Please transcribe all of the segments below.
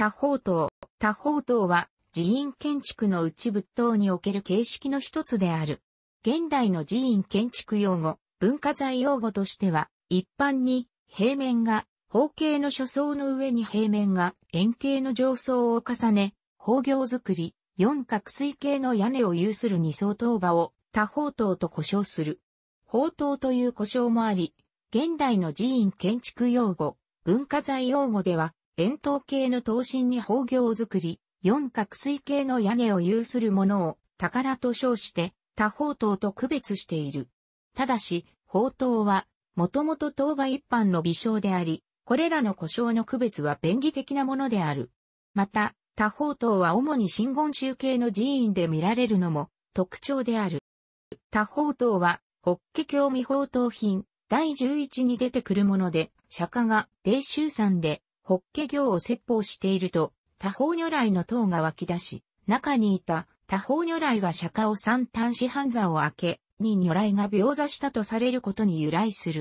多宝塔。多宝塔は寺院建築の内仏塔における形式の一つである。現代の寺院建築用語、文化財用語としては、一般に平面が方形の書層の上に平面が円形の上層を重ね、方行作り、四角錐形の屋根を有する二層塔場を多宝塔と呼称する。宝塔という呼称もあり、現代の寺院建築用語、文化財用語では、円筒形の刀身に方行を作り、四角錐形の屋根を有するものを宝と称して多宝塔と区別している。ただし、宝塔は、もともと塔場一般の微小であり、これらの故障の区別は便宜的なものである。また、多宝塔は主に真言宗系の寺院で見られるのも特徴である。多宝塔は、法華経未宝塔品、第11に出てくるもので、釈迦が霊宗山で法華経を説法していると、多宝如来の塔が湧き出し、中にいた多宝如来が釈迦を三端子半座を開け、に如来が描座したとされることに由来する。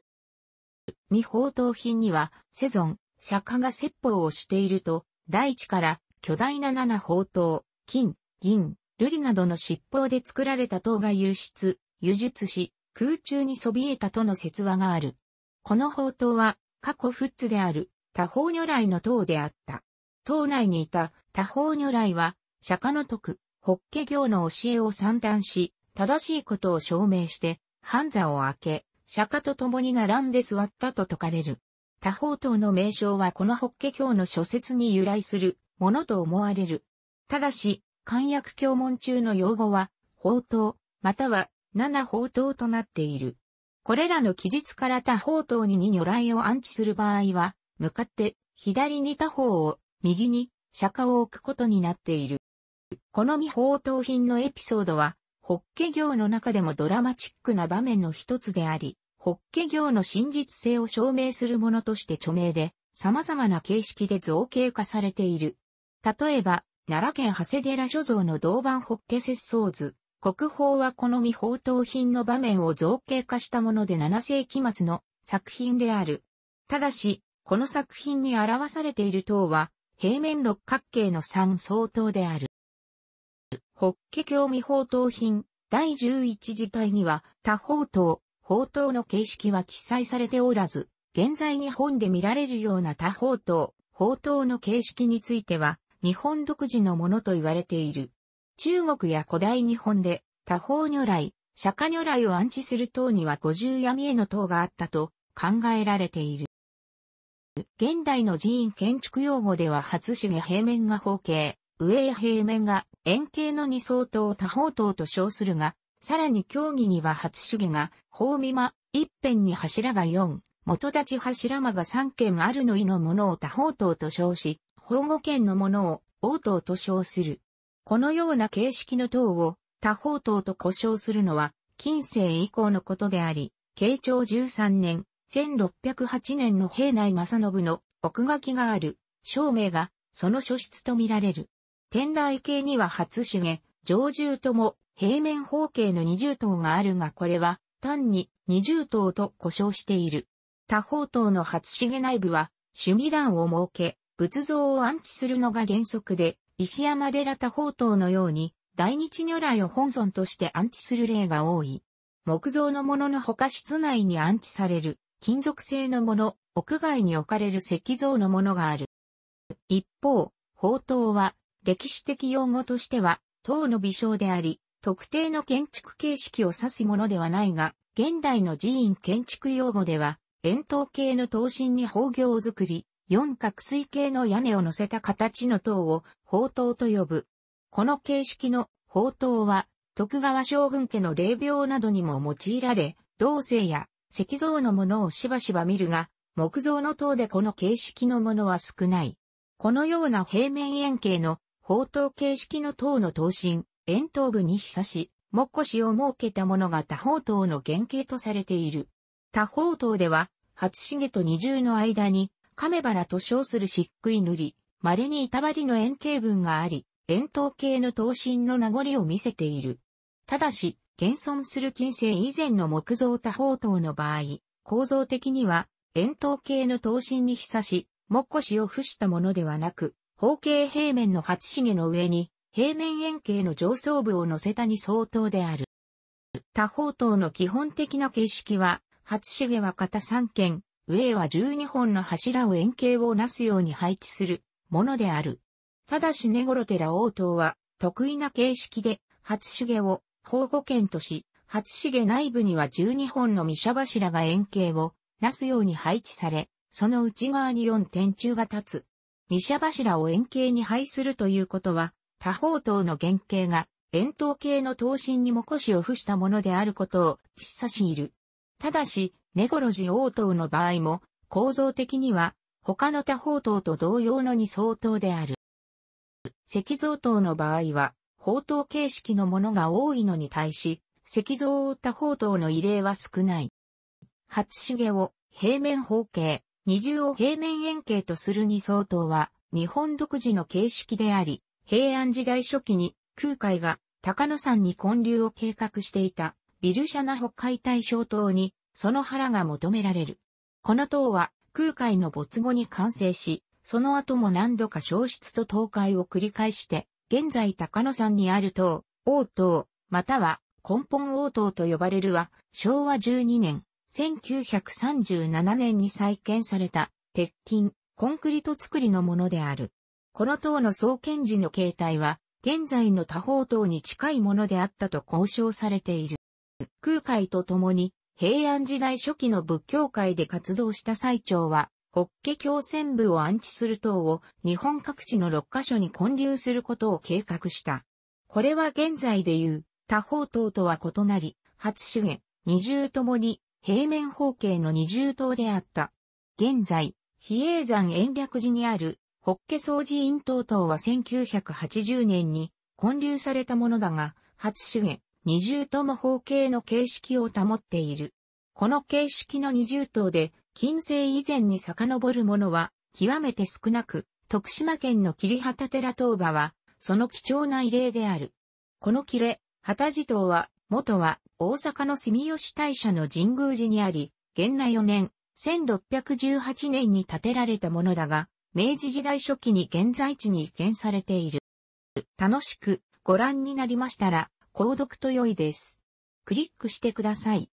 未宝塔品には、セゾン、釈迦が説法をしていると、大地から巨大な七宝塔、金、銀、瑠璃などの尻尾で作られた塔が輸出、輸出し、空中にそびえたとの説話がある。この宝塔は、過去フッツである、多宝如来の塔であった。塔内にいた多宝如来は、釈迦の徳、法華経の教えを三段し、正しいことを証明して、半座を開け、釈迦と共に並んで座ったと説かれる。多宝塔の名称はこの法華経の諸説に由来するものと思われる。ただし、漢訳教文中の用語は、宝塔、または七宝塔となっている。これらの記述から多宝塔にに如来を安置する場合は、向かって左に他方を、右に釈迦を置くことになっている。この未宝塔品のエピソードは、法華経の中でもドラマチックな場面の一つであり、法華経の真実性を証明するものとして著名で、様々な形式で造形化されている。例えば、奈良県長谷寺所蔵の銅板法華節相図。国宝はこの未宝刀品の場面を造形化したもので7世紀末の作品である。ただし、この作品に表されている塔は、平面六角形の三相当である。法華経未宝刀品第11次体には多宝刀、宝刀の形式は記載されておらず、現在日本で見られるような多宝刀、宝刀の形式については、日本独自のものと言われている。中国や古代日本で多宝如来、釈迦如来を安置する塔には五十闇への塔があったと考えられている。現代の寺院建築用語では初重平面が方形、上へ平面が円形の二層塔多宝塔と称するが、さらに競技には初重が方見間、一辺に柱が四、元立ち柱間が三軒あるの意のものを多宝塔と称し、保護圏のものを王塔と称する。このような形式の塔を多宝塔と呼称するのは近世以降のことであり、慶長13年、1608年の平内正信の奥書きがある、証明がその書室とみられる。天台形には初重、上重とも平面方形の二重塔があるがこれは単に二重塔と呼称している。多宝塔の初重内部は趣味段を設け、仏像を安置するのが原則で、石山寺多宝塔のように大日如来を本尊として安置する例が多い。木造のもののほか室内に安置される金属製のもの、屋外に置かれる石像のものがある。一方、宝塔は、歴史的用語としては、塔の微小であり、特定の建築形式を指すものではないが、現代の寺院建築用語では、円筒形の塔身に宝行を作り、四角錐形の屋根を乗せた形の塔を宝塔と呼ぶ。この形式の宝塔は、徳川将軍家の霊廟などにも用いられ、銅製や石像のものをしばしば見るが、木造の塔でこの形式のものは少ない。このような平面円形の宝塔形式の塔の塔身、円塔部に久し、木腰を設けたものが多宝塔の原型とされている。多宝塔では、初重と二重の間に、亀原と称する漆喰塗り、稀に板張りの円形文があり、円筒形の塔身の名残を見せている。ただし、現存する近世以前の木造多宝塔の場合、構造的には円筒形の刀身に久し、木腰を付したものではなく、方形平面の八重の上に平面円形の上層部を乗せたに相当である。多方塔の基本的な形式は、八重は片三軒、上は12本の柱を円形をなすように配置するものである。ただし根頃寺応答は得意な形式で、八重を保護圏とし、八重内部には12本の三車柱が円形をなすように配置され、その内側に4天柱が立つ。三車柱を円形に配するということは、多方塔の原型が円筒形の刀身にも腰を付したものであることを示唆している。ただし、ネゴロジ応答の場合も、構造的には、他の多方塔と同様のに相当である。石像塔の場合は、宝塔形式のものが多いのに対し、石像を追った宝塔の異例は少ない。初重を平面方形、二重を平面円形とする二相当は、日本独自の形式であり、平安時代初期に空海が高野山に建立を計画していたビルシャナ北海大小塔にその腹が求められる。この塔は空海の没後に完成し、その後も何度か消失と倒壊を繰り返して、現在高野山にある塔、王塔、または根本王塔と呼ばれるは、昭和12年、1937年に再建された鉄筋、コンクリート作りのものである。この塔の創建時の形態は、現在の多宝塔に近いものであったと交渉されている。空海と共に平安時代初期の仏教界で活動した最長は、法華経線部を安置する塔を日本各地の6カ所に建立することを計画した。これは現在でいう多宝塔とは異なり、初主義、二重ともに平面方形の二重塔であった。現在、比叡山延暦寺にあるホッケ掃除院等々は1980年に建立されたものだが、初主義、二重とも方形の形式を保っている。この形式の二重塔で、近世以前に遡るものは極めて少なく、徳島県の桐畑寺塔場は、その貴重な異例である。この切れ、旗地塔は、元は大阪の住吉大社の神宮寺にあり、元来4年、1618年に建てられたものだが、明治時代初期に現在地に移転されている。楽しくご覧になりましたら、購読と良いです。クリックしてください。